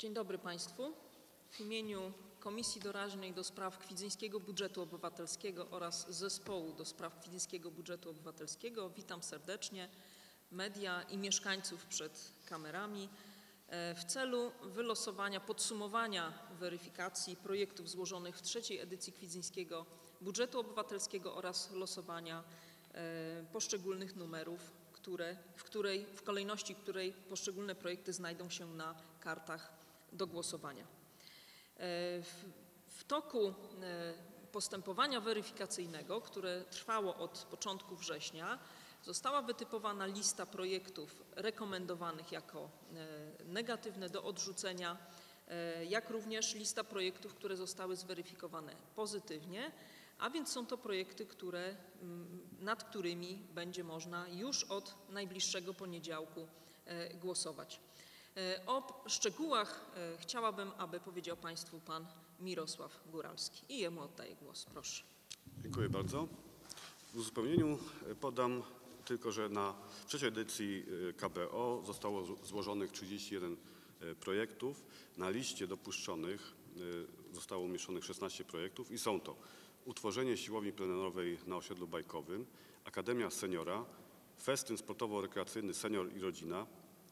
Dzień dobry Państwu. W imieniu Komisji Doraźnej do spraw Kwidzyńskiego Budżetu Obywatelskiego oraz Zespołu do spraw Kwidzyńskiego Budżetu Obywatelskiego witam serdecznie media i mieszkańców przed kamerami e, w celu wylosowania, podsumowania weryfikacji projektów złożonych w trzeciej edycji Kwidzyńskiego Budżetu Obywatelskiego oraz losowania e, poszczególnych numerów, które, w, której, w kolejności której poszczególne projekty znajdą się na kartach do głosowania. E, W, toku e, postępowania weryfikacyjnego, które trwało od początku września, została wytypowana lista projektów rekomendowanych jako e, negatywne do odrzucenia, jak również lista projektów, które zostały zweryfikowane pozytywnie, a więc są to projekty, które, mm, nad którymi będzie można już od najbliższego poniedziałku głosować. E, O szczegółach e, chciałabym, aby powiedział Państwu Pan Mirosław Góralski i jemu oddaję głos. Proszę. Dziękuję bardzo. W uzupełnieniu e, podam tylko, że na trzeciej edycji KBO zostało zł- złożonych 31 e, projektów. Na liście dopuszczonych zostało umieszczonych 16 projektów i są to utworzenie siłowni plenerowej na osiedlu bajkowym, Akademia Seniora, festyn sportowo-rekreacyjny Senior i Rodzina,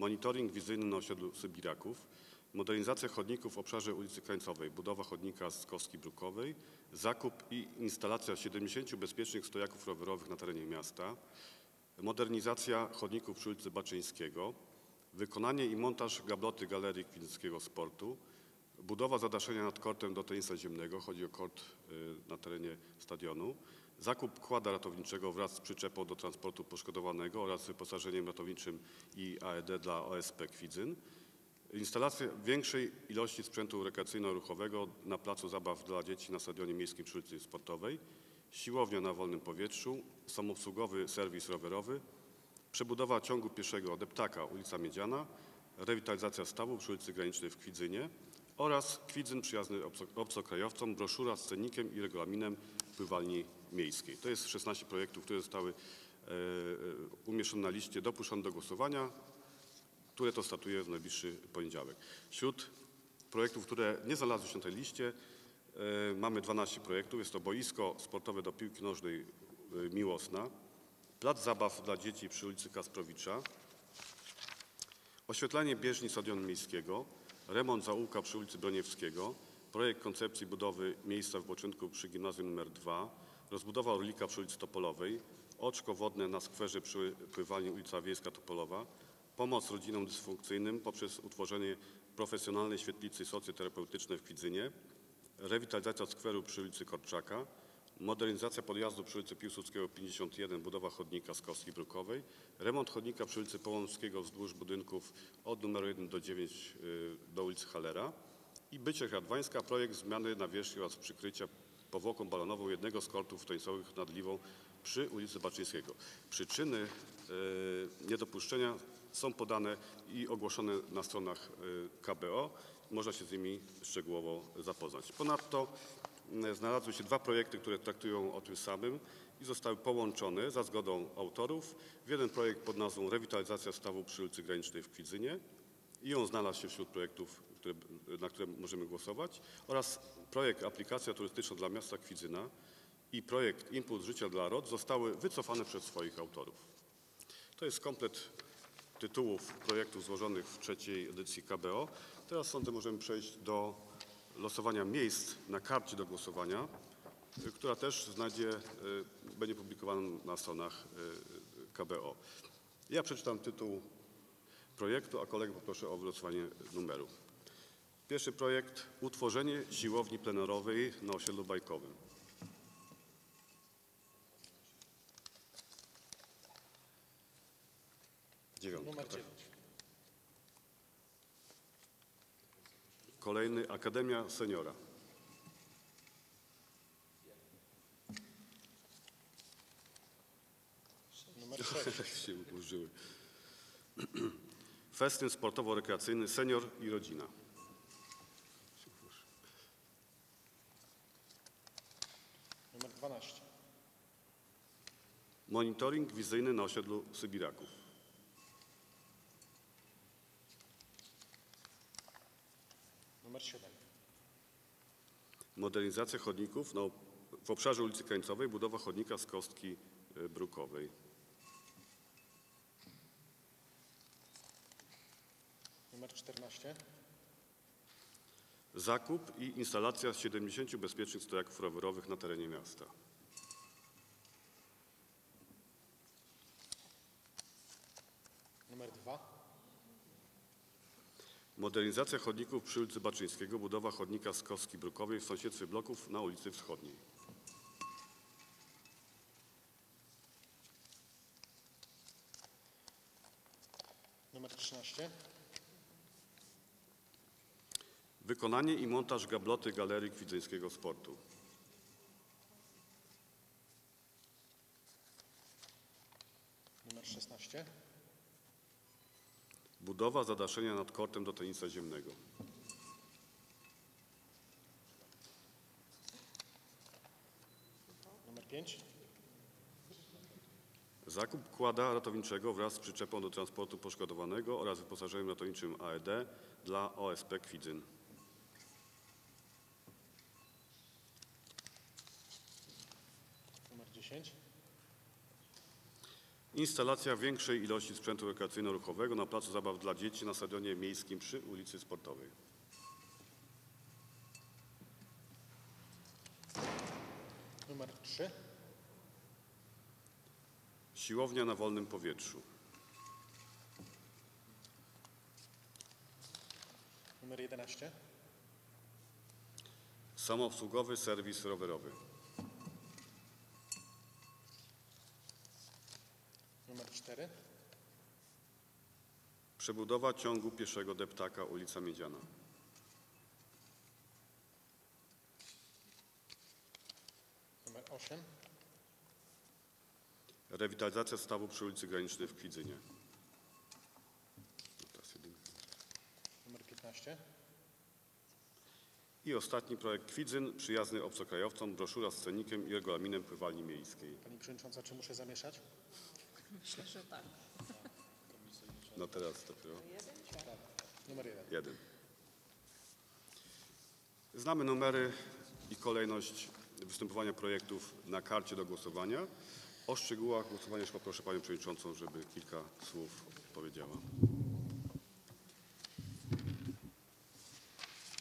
monitoring wizyjny na osiedlu Sybiraków, modernizacja chodników w obszarze ulicy Krańcowej, budowa chodnika z kostki brukowej, zakup i instalacja 70 bezpiecznych stojaków rowerowych na terenie miasta, modernizacja chodników przy ulicy Baczyńskiego, wykonanie i montaż gabloty Galerii Kwidzyckiego Sportu, budowa zadaszenia nad kortem do tenisa ziemnego, chodzi o kort y, na terenie stadionu, zakup kłada ratowniczego wraz z przyczepą do transportu poszkodowanego oraz wyposażeniem ratowniczym i AED dla OSP Kwidzyn, Instalację większej ilości sprzętu rekreacyjno-ruchowego na placu zabaw dla dzieci na stadionie miejskim przy ulicy Sportowej, siłownia na wolnym powietrzu, samoobsługowy serwis rowerowy, przebudowa ciągu pieszego Deptaka, ulica Miedziana, rewitalizacja stawu przy ulicy Granicznej w Kwidzynie oraz Kwidzyn przyjazny obco- obcokrajowcom, broszura z cennikiem i regulaminem pływalni miejskiej. To jest 16 projektów, które zostały e, e, umieszczone na liście dopuszczone do głosowania które to startuje w najbliższy poniedziałek. Wśród projektów, które nie znalazły się na tej liście, e, mamy 12 projektów. Jest to boisko sportowe do piłki nożnej Miłosna, plac zabaw dla dzieci przy ulicy Kasprowicza, oświetlenie bieżni Stadionu Miejskiego, remont zaułka przy ulicy Broniewskiego, projekt koncepcji budowy miejsca wypoczynku przy gimnazjum nr 2, rozbudowa Orlika przy ulicy Topolowej, oczko wodne na skwerze przy pływalni ulica Wiejska Topolowa, pomoc rodzinom dysfunkcyjnym poprzez utworzenie profesjonalnej świetlicy socjoterapeutycznej w Kwidzynie, rewitalizacja skweru przy ulicy Korczaka, modernizacja podjazdu przy ulicy Piłsudskiego 51, budowa chodnika z kostki brukowej, remont chodnika przy ulicy Połąckiego wzdłuż budynków od numeru 1 do 9 y, do ulicy Halera i Bycie Radwańska, projekt zmiany nawierzchni oraz przykrycia powłoką balonową jednego z kortów tenisowych nad Liwą przy ulicy Baczyńskiego. Przyczyny y, niedopuszczenia są podane i ogłoszone na stronach y, KBO. Można się z nimi szczegółowo zapoznać. Ponadto znalazły się dwa projekty, które traktują o tym samym i zostały połączone za zgodą autorów w jeden projekt pod nazwą Rewitalizacja stawu przy ulicy Granicznej w Kwidzynie i on znalazł się wśród projektów, które, na które możemy głosować oraz projekt Aplikacja turystyczna dla miasta Kwidzyna i projekt Impuls życia dla ROD zostały wycofane przez swoich autorów. To jest komplet tytułów projektów złożonych w trzeciej edycji KBO. Teraz sądzę możemy przejść do losowania miejsc na karcie do głosowania, y, która też znajdzie, y, będzie publikowana na stronach y, KBO. Ja przeczytam tytuł projektu, a kolegę poproszę o wylosowanie numeru. Pierwszy projekt utworzenie siłowni plenerowej na osiedlu bajkowym. Dziewiątka. Numer tak? 9. Kolejny Akademia Seniora. Numer 6. Tak się. Festyn sportowo-rekreacyjny Senior i Rodzina. Numer 12. Monitoring wizyjny na osiedlu Sybiraków. Numer 7. Modernizacja chodników na, w obszarze ulicy Krańcowej, budowa chodnika z kostki y, brukowej. Numer 14. Zakup i instalacja 70 bezpiecznych stojaków rowerowych na terenie miasta. Numer 2. Modernizacja chodników przy ulicy Baczyńskiego, budowa chodnika z kostki brukowej w sąsiedztwie bloków na ulicy Wschodniej. Numer 13. Wykonanie i montaż gabloty Galerii Kwidzyńskiego Sportu. Numer 16. Budowa zadaszenia nad kortem do tenisa ziemnego. Numer 5. Zakup kłada ratowniczego wraz z przyczepą do transportu poszkodowanego oraz wyposażeniem ratowniczym AED dla OSP Kwidzyn. Numer 10. Instalacja większej ilości sprzętu rekreacyjno-ruchowego na placu zabaw dla dzieci na stadionie miejskim przy ulicy Sportowej. Numer 3. Siłownia na wolnym powietrzu. Numer 11. Samoobsługowy serwis rowerowy. Numer 4. Przebudowa ciągu pieszego deptaka ulica Miedziana. Numer 8. Rewitalizacja stawu przy ulicy Granicznej w Kwidzynie. Jedynka. Numer 15. I ostatni projekt Kwidzyn, przyjazny obcokrajowcom, broszura z cennikiem i regulaminem pływalni miejskiej. Pani Przewodnicząca, czy muszę zamieszać? Myślę, że tak. No teraz dopiero Numer 1. jeden. Znamy numery i kolejność występowania projektów na karcie do głosowania. O szczegółach głosowania już poproszę Panią Przewodniczącą, żeby kilka słów powiedziała.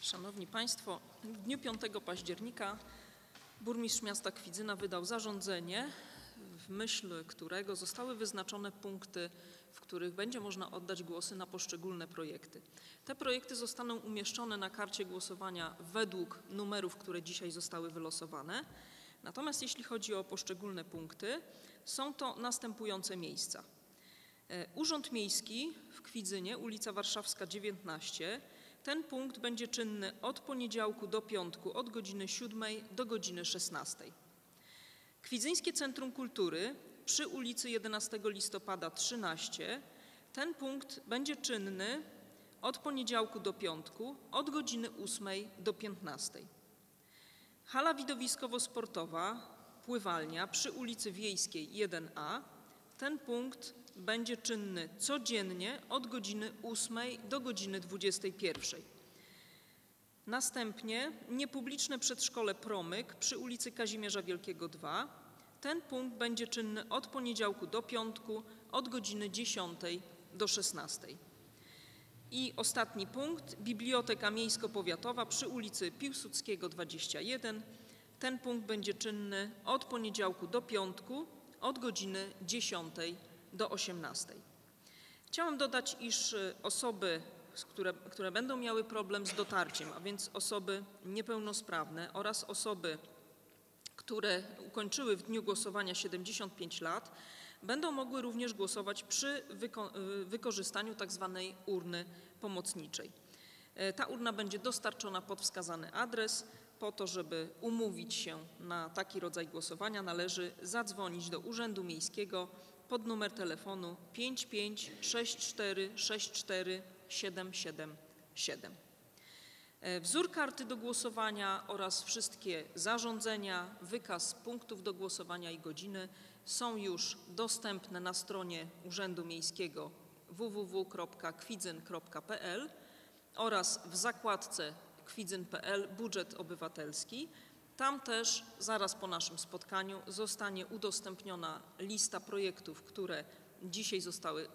Szanowni Państwo, w dniu 5 października burmistrz miasta Kwidzyna wydał zarządzenie, w myśl którego zostały wyznaczone punkty, w których będzie można oddać głosy na poszczególne projekty. Te projekty zostaną umieszczone na karcie głosowania według numerów, które dzisiaj zostały wylosowane. Natomiast jeśli chodzi o poszczególne punkty, są to następujące miejsca. E, Urząd Miejski w Kwidzynie, ulica Warszawska 19. Ten punkt będzie czynny od poniedziałku do piątku od godziny 7 do godziny 16. Kwidzyńskie Centrum Kultury przy ulicy 11 listopada 13. Ten punkt będzie czynny od poniedziałku do piątku od godziny 8 do 15. Hala widowiskowo-sportowa, pływalnia przy ulicy Wiejskiej 1A. Ten punkt będzie czynny codziennie od godziny 8 do godziny 21. Następnie niepubliczne przedszkole Promyk przy ulicy Kazimierza Wielkiego 2. Ten punkt będzie czynny od poniedziałku do piątku od godziny 10 do 16. I ostatni punkt, Biblioteka Miejsko-Powiatowa przy ulicy Piłsudskiego 21. Ten punkt będzie czynny od poniedziałku do piątku od godziny 10 do 18. Chciałam dodać, iż y, osoby, które, które będą miały problem z dotarciem, a więc osoby niepełnosprawne oraz osoby, które ukończyły w dniu głosowania 75 lat, będą mogły również głosować przy wyko y, wykorzystaniu tak tzw. urny pomocniczej. E, ta urna będzie dostarczona pod wskazany adres. Po to, żeby umówić się na taki rodzaj głosowania, należy zadzwonić do Urzędu Miejskiego pod numer telefonu 55 64 64 777. E, wzór karty do głosowania oraz wszystkie zarządzenia, wykaz punktów do głosowania i godziny są już dostępne na stronie Urzędu Miejskiego www.kwidzyn.pl oraz w zakładce kwidzyn.pl budżet obywatelski. Tam też zaraz po naszym spotkaniu zostanie udostępniona lista projektów, które dzisiaj zostały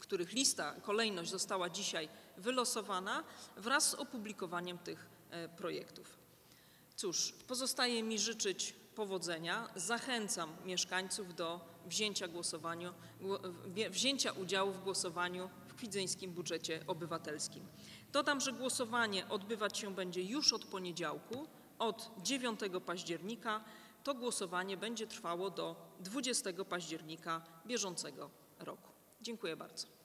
których lista, kolejność została dzisiaj wylosowana wraz z opublikowaniem tych e, projektów. Cóż, pozostaje mi życzyć powodzenia. Zachęcam mieszkańców do wzięcia, głosowaniu, gło- wzię- wzięcia udziału w głosowaniu w kwidzyńskim budżecie obywatelskim. Dodam, że głosowanie odbywać się będzie już od poniedziałku, od 9 października. To głosowanie będzie trwało do 20 października bieżącego. Dziękuję bardzo.